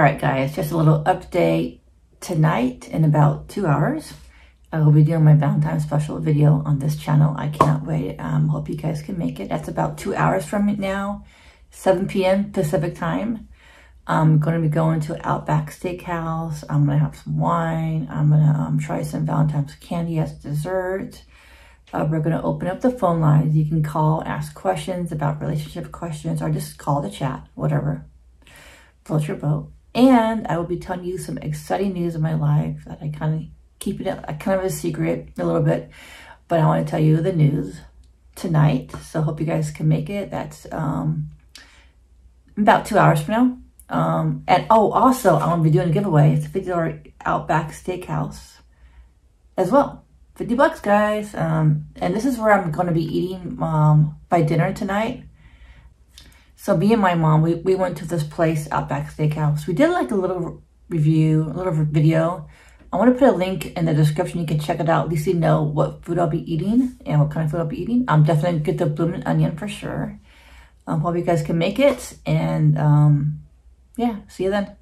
All right, guys, just a little update. Tonight, in about two hours, I will be doing my Valentine's special video on this channel. I can't wait. Um, hope you guys can make it. That's about two hours from now, 7 p.m. Pacific time. I'm going to be going to Outback Steakhouse. I'm going to have some wine. I'm going to um, try some Valentine's candy as dessert. Uh, we're going to open up the phone lines. You can call, ask questions about relationship questions, or just call the chat, whatever. Float your boat. And I will be telling you some exciting news in my life that I kind of keep it kind of a secret a little bit, but I want to tell you the news tonight. So hope you guys can make it. That's um, about two hours from now. Um, and oh, also, I'm to be doing a giveaway. It's a $50 Outback Steakhouse as well. 50 bucks, guys. Um, and this is where I'm going to be eating um, by dinner tonight. So me and my mom, we, we went to this place, Outback Steakhouse. We did like a little review, a little video. I want to put a link in the description. You can check it out. At least you know what food I'll be eating and what kind of food I'll be eating. I'm definitely get the blooming onion for sure. Um, hope you guys can make it. And um, yeah, see you then.